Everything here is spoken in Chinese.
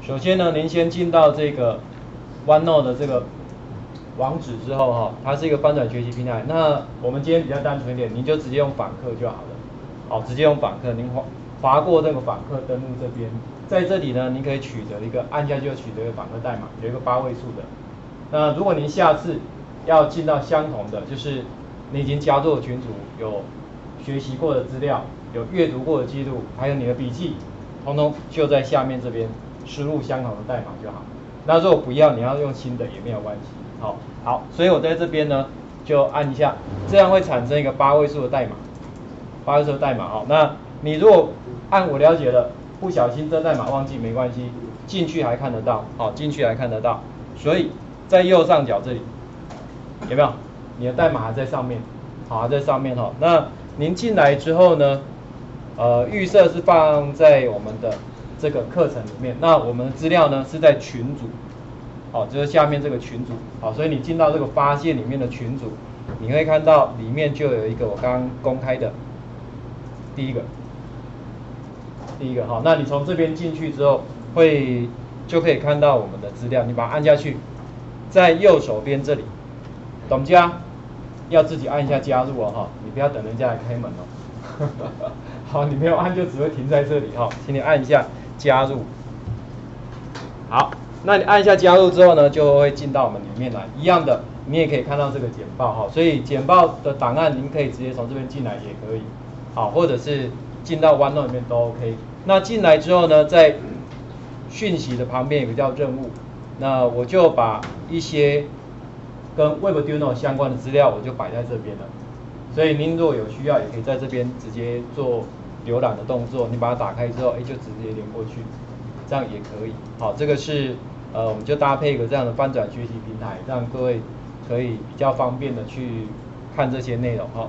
首先呢，您先进到这个 OneNote 的这个网址之后哈，它是一个翻转学习平台。那我们今天比较单纯一点，您就直接用访客就好了。好，直接用访客，您划划过这个访客登录这边，在这里呢，您可以取得一个按下就取得一个访客代码，有一个八位数的。那如果您下次要进到相同的，就是你已经加入群组，有学习过的资料，有阅读过的记录，还有你的笔记，通通就在下面这边输入相同的代码就好。那如果不要，你要用新的也没有关系。好，好，所以我在这边呢就按一下，这样会产生一个八位数的代码，八位数的代码哦。那你如果按我了解的，不小心这代码忘记没关系，进去还看得到，好，进去还看得到。所以在右上角这里有没有？你的代码还在上面，好，还在上面哈。那您进来之后呢，呃，预设是放在我们的这个课程里面。那我们的资料呢是在群组，好，就是下面这个群组，好，所以你进到这个发现里面的群组，你会看到里面就有一个我刚刚公开的第一个，第一个哈。那你从这边进去之后，会就可以看到我们的资料，你把它按下去，在右手边这里，懂加？要自己按一下加入哦哈，你不要等人家来开门哦。好，你没有按就只会停在这里哈，请你按一下加入。好，那你按一下加入之后呢，就会进到我们里面来。一样的，你也可以看到这个简报哈，所以简报的档案您可以直接从这边进来也可以，好，或者是进到 one 那里面都 OK。那进来之后呢，在讯息的旁边有个叫任务，那我就把一些跟 Webduino 相关的资料我就摆在这边了。所以您如果有需要，也可以在这边直接做浏览的动作。你把它打开之后，哎，就直接连过去，这样也可以。好，这个是呃，我们就搭配一个这样的翻转学习平台，让各位可以比较方便的去看这些内容哈。